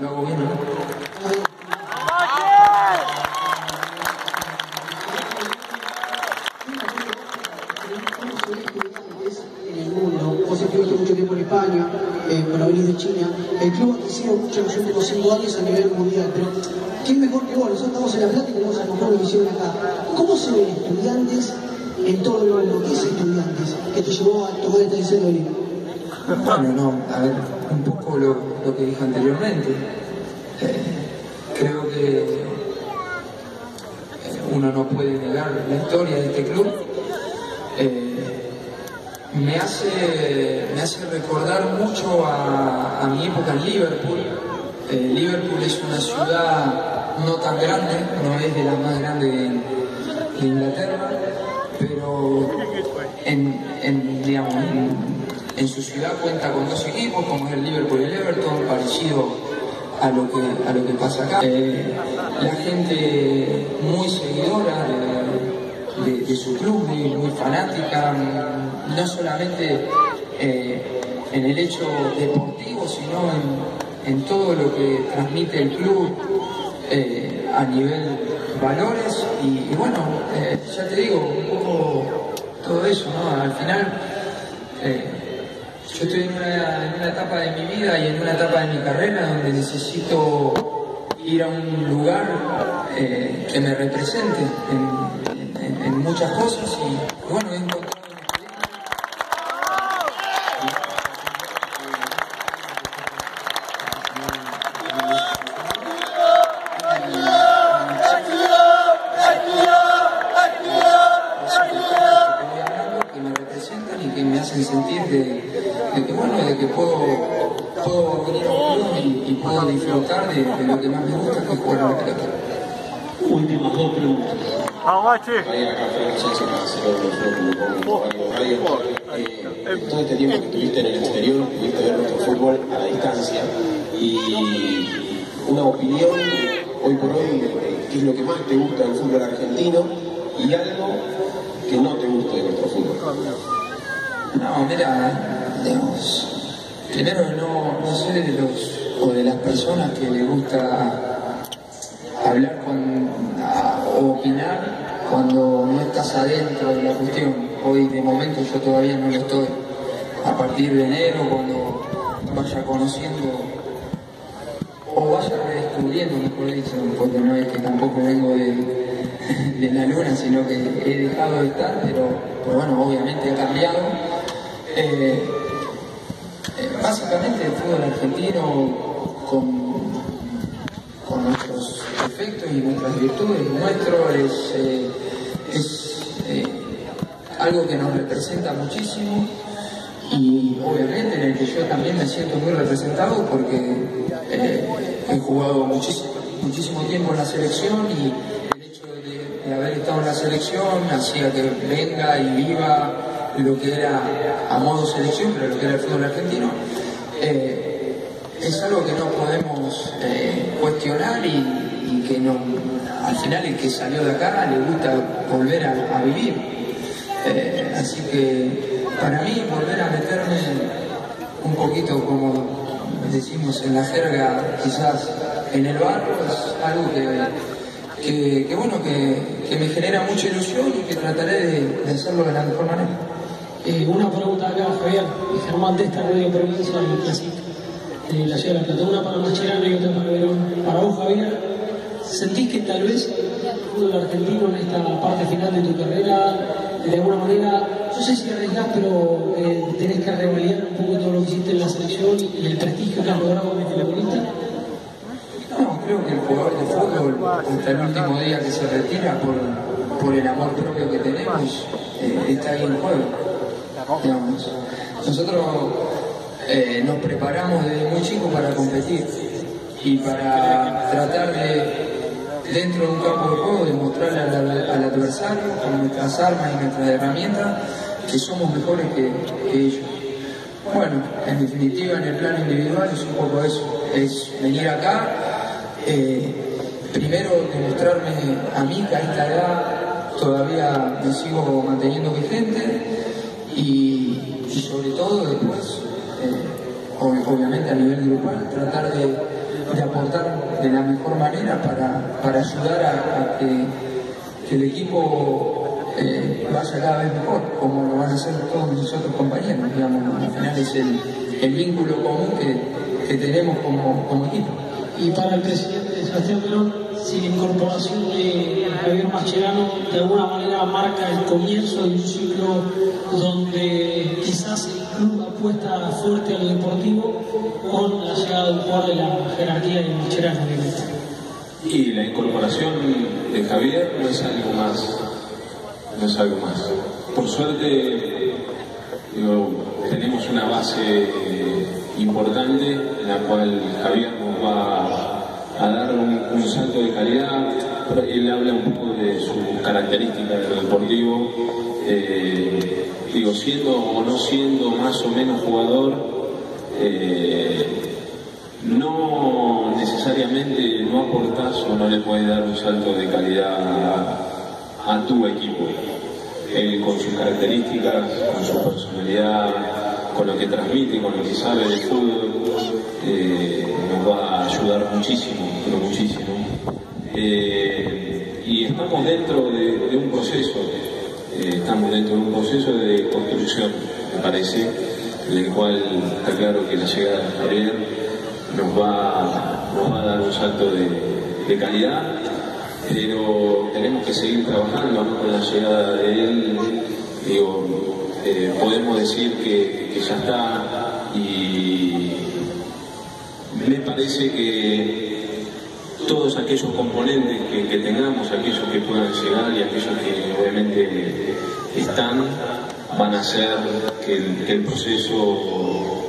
lo hago bien, ¿no? en el mundo, vos estuviste mucho tiempo en España, eh, para venir de China, el club ha crecido mucho en los últimos cinco años a nivel mundial, pero ¿quién mejor que vos? Nosotros estamos en La Plata y tenemos a lo mejor visión acá. ¿Cómo se ven estudiantes en todo el mundo? ¿Qué es estudiantes que te llevó a decisión de venir? Bueno, no, a ver, un poco lo, lo que dije anteriormente. Creo que eh, uno no puede negar la historia de este club. Eh, me, hace, me hace recordar mucho a, mi época en Liverpool. Eh, Liverpool es una ciudad no tan grande, no es de las más grandes de, de Inglaterra, pero en, en, digamos, en, en su ciudad cuenta con dos equipos, como es el Liverpool y el Everton, parecido a lo que, a lo que pasa acá. Eh, la gente muy seguidora de, de- su club, muy, fanática, no solamente eh, en el hecho deportivo, sino en, en todo lo que transmite el club eh, a nivel valores y, y bueno, eh, ya te digo, un poco todo eso, ¿no? Al final... yo estoy en una, etapa de mi vida y en una etapa de mi carrera donde necesito ir a un lugar eh, que me represente en, muchas cosas y, bueno, he encontrado en que me representan y que me hacen sentir de, de que bueno, de que puedo, puedo venir a un club y, y puedo disfrutar de, de lo que más me gusta que es jugar a la pelota. Últimas dos preguntas. Aguache. Todo este tiempo que estuviste en el exterior, pudiste ver nuestro fútbol a la distancia y una opinión hoy por hoy, qué es lo que más te gusta del fútbol argentino y algo que no te gusta de nuestro fútbol. No, mira, digamos, primero no, no de los o de las personas que le gusta hablar con, o opinar cuando no estás adentro de la cuestión. Hoy de momento yo todavía no lo estoy. A partir de enero, cuando vaya conociendo o vaya redescubriendo, mejor dicho, porque no es que tampoco vengo de, de la luna, sino que he dejado de estar, pero, pero bueno, obviamente ha cambiado. Eh, básicamente el fútbol argentino con, con nuestros defectos y nuestras virtudes, nuestro es, eh, es eh, algo que nos representa muchísimo y obviamente en el que yo también me siento muy representado porque eh, he jugado muchísimo, muchísimo tiempo en la selección y el hecho de, de haber estado en la selección hacía que venga y viva lo que era a modo selección, pero lo que era el fútbol argentino. Eh, es algo que no podemos eh, cuestionar y, que no, al final el que salió de acá le gusta volver a, vivir. Eh, así que para mí volver a meterme un poquito como decimos en la jerga, quizás en el barro, es algo que, que, bueno, que, me genera mucha ilusión y que trataré de hacerlo de la mejor manera. Eh, una pregunta acá, Javier. Germán de esta radio provincia de la ciudad de La Plata. Una para Mascherano y otra para Verón. Para vos, Javier, ¿sentís que tal vez el fútbol argentino en esta parte final de tu carrera, de alguna manera, no sé si arriesgás, pero eh, tenés que revalidar un poco todo lo que hiciste en la selección y el prestigio que has logrado como futbolista? No, creo que el jugador de fútbol, hasta el último día que se retira por, por el amor propio que tenemos, eh, está ahí en juego. Digamos. Nosotros eh, nos preparamos desde muy chicos para competir y para tratar de, dentro de un campo de juego, demostrarle al, al adversario con nuestras armas y nuestras herramientas que somos mejores que, ellos. Bueno, en definitiva, en el plano individual es un poco eso, es venir acá, eh, primero demostrarme a mí que a esta edad todavía me sigo manteniendo vigente y, sobre todo después, eh, ob- obviamente a nivel grupal, tratar de, aportar de la mejor manera para, para ayudar a, que, el equipo eh, vaya cada vez mejor, como lo van a hacer todos mis otros compañeros. Digamos, al final es el, el vínculo común que, que tenemos como, equipo. Y para el presidente Sebastián Perón, si la incorporación de Javier Mascherano de alguna manera marca el comienzo de un ciclo donde quizás el club apuesta fuerte a lo deportivo con la llegada de un jugador de la jerarquía de Mascherano, Y la incorporación de Javier no es algo más, no es algo más. Por suerte, tenemos una base importante en la cual Javier a dar un, salto de calidad. Él habla un poco de sus características de lo deportivo. Eh, digo, siendo o no siendo más o menos jugador, eh, no necesariamente no aportas o no le puedes dar un salto de calidad a, tu equipo. Él con sus características, con su personalidad, con lo que transmite, con lo que sabe del fútbol, eh, ayudar muchísimo, pero muchísimo. Eh, y estamos dentro de, un proceso, eh, estamos dentro de un proceso de construcción, me parece, en el cual está claro que la llegada de Javier nos va, nos va a dar un salto de, calidad, pero tenemos que seguir trabajando con la llegada de él. podemos decir que, ya está y parece que todos aquellos componentes que, tengamos, aquellos que puedan llegar y aquellos que obviamente están, van a hacer que el, proceso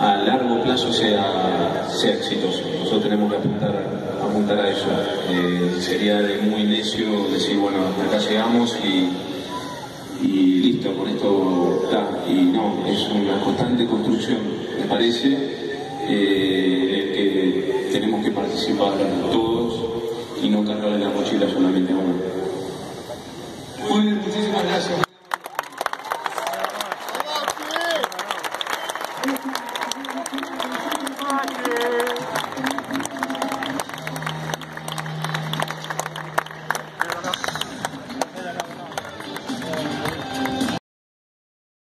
a largo plazo sea, sea exitoso. Nosotros tenemos que apuntar, apuntar a eso. Eh, sería de muy necio decir, bueno, acá llegamos y, y listo, con esto está. Y no, es una constante construcción, me parece eh, que tenemos que participar todos y no cargarle la mochila solamente a uno. Muy bien, muchísimas gracias.